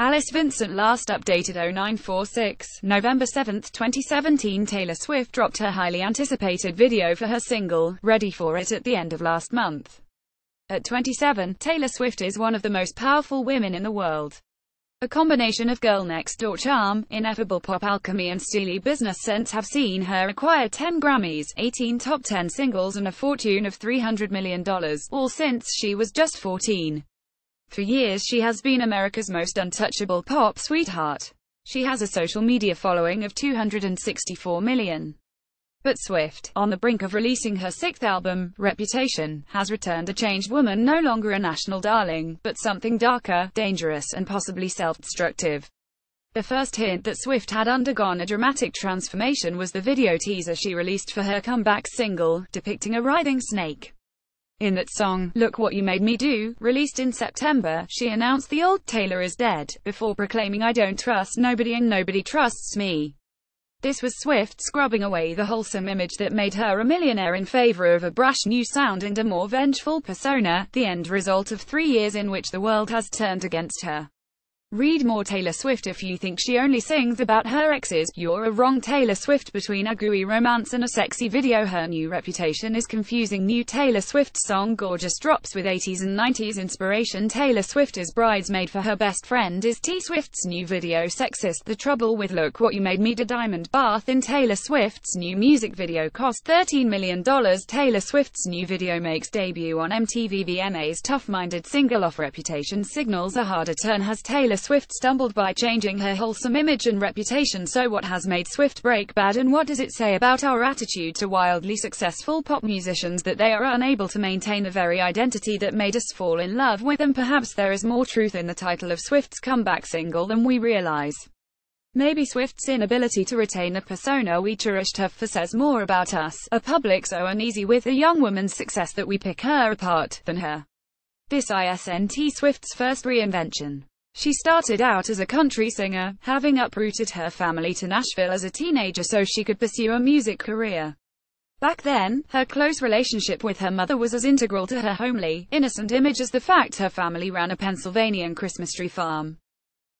Alice Vincent last updated 0946, November 7, 2017 Taylor Swift dropped her highly anticipated video for her single, Ready For It at the end of last month. At 27, Taylor Swift is one of the most powerful women in the world. A combination of girl next door charm, ineffable pop alchemy and steely business sense have seen her acquire 10 Grammys, 18 top 10 singles and a fortune of $300 million, all since she was just 14. For years she has been America's most untouchable pop sweetheart. She has a social media following of 264 million. But Swift, on the brink of releasing her sixth album, Reputation, has returned a changed woman no longer a national darling, but something darker, dangerous and possibly self-destructive. The first hint that Swift had undergone a dramatic transformation was the video teaser she released for her comeback single, depicting a writhing snake. In that song, Look What You Made Me Do, released in September, she announced the old Taylor is dead, before proclaiming I don't trust nobody and nobody trusts me. This was Swift scrubbing away the wholesome image that made her a millionaire in favor of a brash new sound and a more vengeful persona, the end result of three years in which the world has turned against her. Read more Taylor Swift if you think she only sings about her exes. You're a wrong Taylor Swift between a gooey romance and a sexy video. Her new reputation is confusing. New Taylor Swift song Gorgeous drops with 80s and 90s inspiration. Taylor Swift is bridesmaid for her best friend is T Swift's new video Sexist. The trouble with Look What You Made Me Do Diamond Bath in Taylor Swift's new music video cost $13 million. Taylor Swift's new video makes debut on MTV VMA's tough-minded single off reputation signals a harder turn has Taylor Swift stumbled by changing her wholesome image and reputation so what has made Swift break bad and what does it say about our attitude to wildly successful pop musicians that they are unable to maintain the very identity that made us fall in love with them perhaps there is more truth in the title of Swift's comeback single than we realize. Maybe Swift's inability to retain the persona we cherished her for says more about us, a public so uneasy with a young woman's success that we pick her apart, than her. This isn't Swift's first reinvention. She started out as a country singer, having uprooted her family to Nashville as a teenager so she could pursue a music career. Back then, her close relationship with her mother was as integral to her homely, innocent image as the fact her family ran a Pennsylvania Christmas tree farm.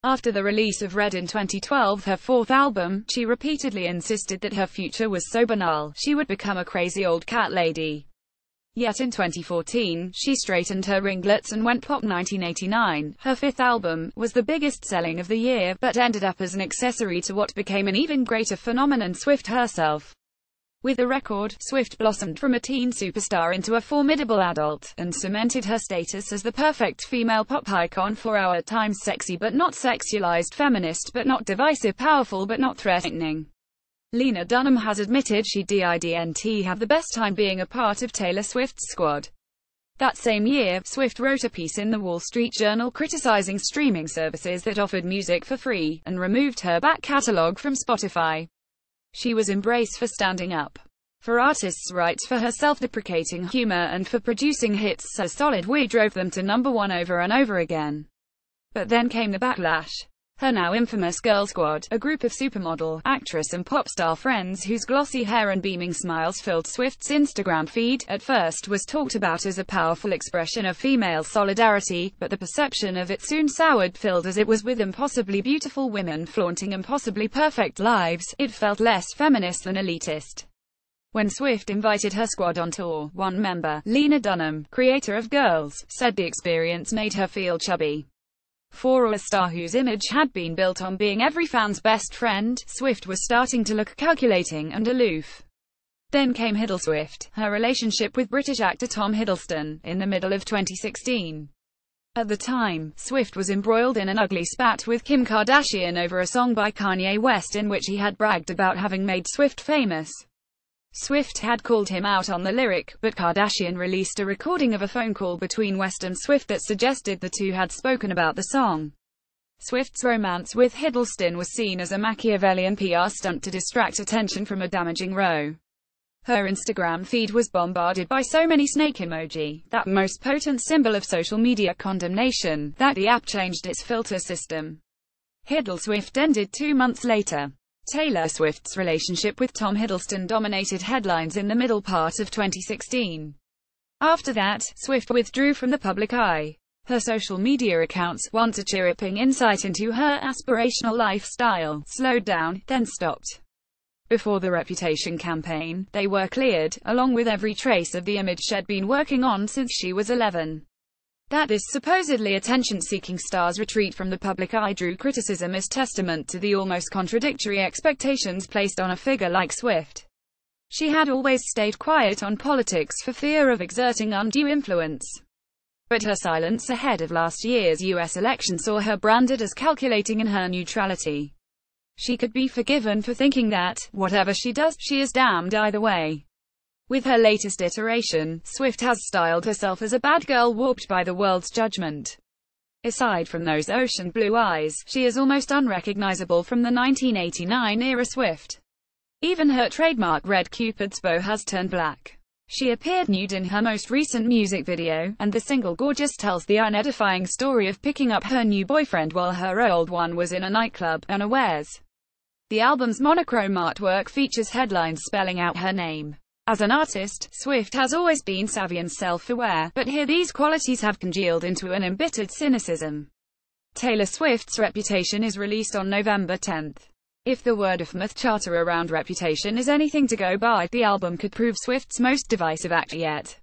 After the release of Red in 2012, her fourth album, she repeatedly insisted that her future was so banal, she would become a crazy old cat lady. Yet in 2014, she straightened her ringlets and went pop 1989. Her fifth album was the biggest selling of the year, but ended up as an accessory to what became an even greater phenomenon Swift herself. With the record, Swift blossomed from a teen superstar into a formidable adult, and cemented her status as the perfect female pop icon for our times sexy but not sexualized feminist but not divisive powerful but not threatening. Lena Dunham has admitted she didn't have the best time being a part of Taylor Swift's squad. That same year, Swift wrote a piece in the Wall Street Journal criticizing streaming services that offered music for free, and removed her back catalog from Spotify. She was embraced for standing up for artists' rights for her self-deprecating humor and for producing hits so solid we drove them to number one over and over again. But then came the backlash. Her now infamous Girl Squad, a group of supermodel, actress and pop star friends whose glossy hair and beaming smiles filled Swift's Instagram feed, at first was talked about as a powerful expression of female solidarity, but the perception of it soon soured filled as it was with impossibly beautiful women flaunting impossibly perfect lives, it felt less feminist than elitist. When Swift invited her squad on tour, one member, Lena Dunham, creator of Girls, said the experience made her feel chubby. For a star whose image had been built on being every fan's best friend, Swift was starting to look calculating and aloof. Then came Hiddleswift, her relationship with British actor Tom Hiddleston, in the middle of 2016. At the time, Swift was embroiled in an ugly spat with Kim Kardashian over a song by Kanye West in which he had bragged about having made Swift famous. Swift had called him out on the lyric, but Kardashian released a recording of a phone call between West and Swift that suggested the two had spoken about the song. Swift's romance with Hiddleston was seen as a Machiavellian PR stunt to distract attention from a damaging row. Her Instagram feed was bombarded by so many snake emoji, that most potent symbol of social media condemnation, that the app changed its filter system. Hiddleswift ended two months later. Taylor Swift's relationship with Tom Hiddleston dominated headlines in the middle part of 2016. After that, Swift withdrew from the public eye. Her social media accounts, once a chirruping insight into her aspirational lifestyle, slowed down, then stopped. Before the Reputation campaign, they were cleared, along with every trace of the image she'd been working on since she was 11. That this supposedly attention-seeking star's retreat from the public eye drew criticism is testament to the almost contradictory expectations placed on a figure like Swift. She had always stayed quiet on politics for fear of exerting undue influence. But her silence ahead of last year's US election saw her branded as calculating in her neutrality. She could be forgiven for thinking that, whatever she does, she is damned either way. With her latest iteration, Swift has styled herself as a bad girl warped by the world's judgment. Aside from those ocean blue eyes, she is almost unrecognizable from the 1989-era Swift. Even her trademark red cupid's bow has turned black. She appeared nude in her most recent music video, and the single Gorgeous tells the unedifying story of picking up her new boyfriend while her old one was in a nightclub, unawares. The album's monochrome artwork features headlines spelling out her name. As an artist, Swift has always been savvy and self-aware, but here these qualities have congealed into an embittered cynicism. Taylor Swift's Reputation is released on November 10. If the word of mouth chatter around Reputation is anything to go by, the album could prove Swift's most divisive act yet.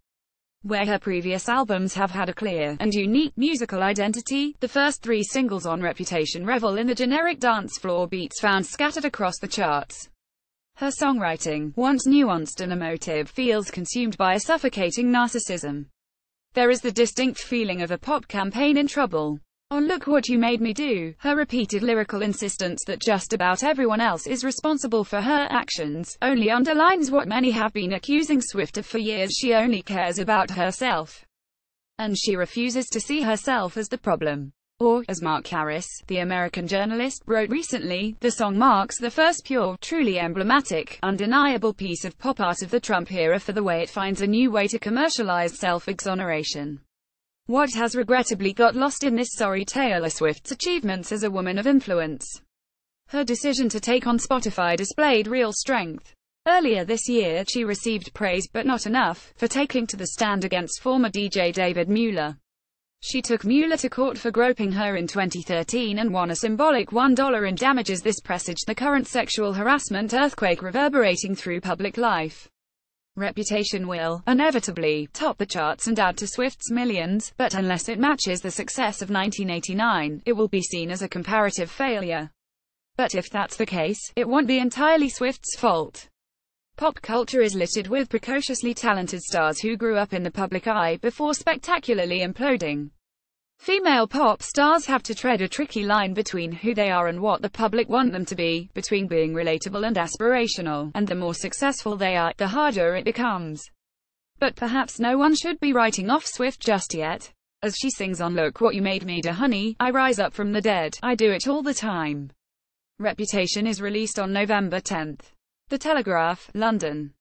Where her previous albums have had a clear and unique musical identity, the first three singles on Reputation revel in the generic dance floor beats found scattered across the charts. Her songwriting, once nuanced and emotive, feels consumed by a suffocating narcissism. There is the distinct feeling of a pop campaign in trouble. Oh look what you made me do, her repeated lyrical insistence that just about everyone else is responsible for her actions, only underlines what many have been accusing Swift of for years she only cares about herself. And she refuses to see herself as the problem. Or, as Mark Harris, the American journalist, wrote recently, the song marks the first pure, truly emblematic, undeniable piece of pop art of the Trump era for the way it finds a new way to commercialize self-exoneration. What has regrettably got lost in this sorry tale Taylor Swift's achievements as a woman of influence? Her decision to take on Spotify displayed real strength. Earlier this year, she received praise, but not enough, for taking to the stand against former DJ David Mueller. She took Mueller to court for groping her in 2013 and won a symbolic $1 in damages. This presaged the current sexual harassment earthquake reverberating through public life. Reputation will, inevitably, top the charts and add to Swift's millions, but unless it matches the success of 1989, it will be seen as a comparative failure. But if that's the case, it won't be entirely Swift's fault. Pop culture is littered with precociously talented stars who grew up in the public eye before spectacularly imploding. Female pop stars have to tread a tricky line between who they are and what the public want them to be, between being relatable and aspirational, and the more successful they are, the harder it becomes. But perhaps no one should be writing off Swift just yet. As she sings on Look What You Made Me Do Honey, I rise up from the dead, I do it all the time. Reputation is released on November 10. The Telegraph, London.